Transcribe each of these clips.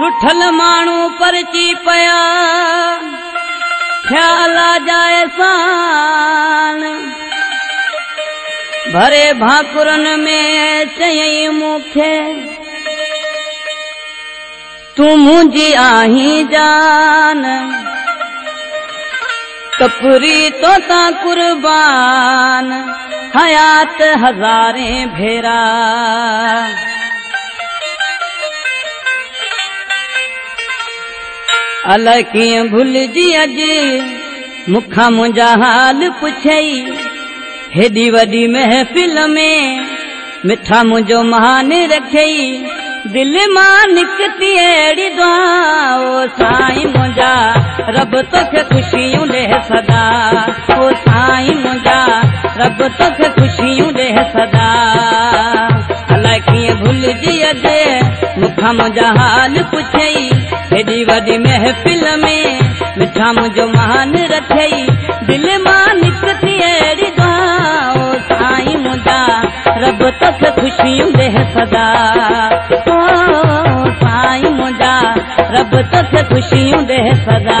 رٺل ماڻهو پرچي پيا. خيال جائي ساڻ. ڀري ڀاڪرن ۾ چيئي مون کي. تون منهنجي آهين جان. ڪپري تو ٿا ڪربان. حيات هزاري ڀيرا ال ڪيئن ڀلجي اڄ مون کان منهنجا حال پڇئي. هيڏي وڏي محفل ۾ مٺا منهنجو مان رکئي. دل مان نڪتي منهنجا خوشيون ڏي سدا. او سائين منهنجا رب توکي خوشيون الائي ڀلجي منهنجا حال پڇئي هيڏي وڏي محفل ۾ مٺا منهنجو مان رکئي. دل مان نڪتي اهڙي دعا او سائين منهنجا رب توکي خوشيون ڏي سدا. او سائين منهنجا رب توکي خوشيون ڏي سدا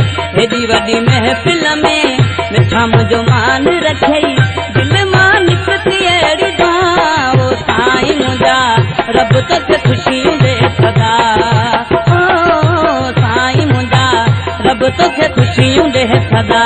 هيڏي وڏي محفل ۾ مٺا منهنجو مان رکئي دل مان نڪتي اهڙي دعا او سائين منهنجا رب توکي خوشيون ڏي سدا. او سائين منهنجا رب توکي خوشيون ڏي سدا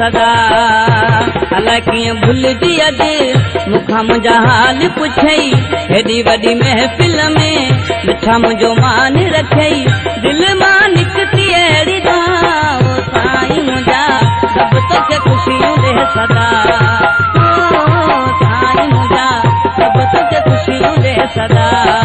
سدا. الائي ڪيئن ڀلجي اڄ؟ مون کان منهنجا حال پڇئي. هيڏي وڏي محفل ۾ مٺا منهنجو مان رکئي. دل مان نڪتي اهڙي سائين منهنجا. سڀ توکي خوشيون ڏي سدا. سائين منهنجا. سڀ توکي خوشيون ڏي سدا.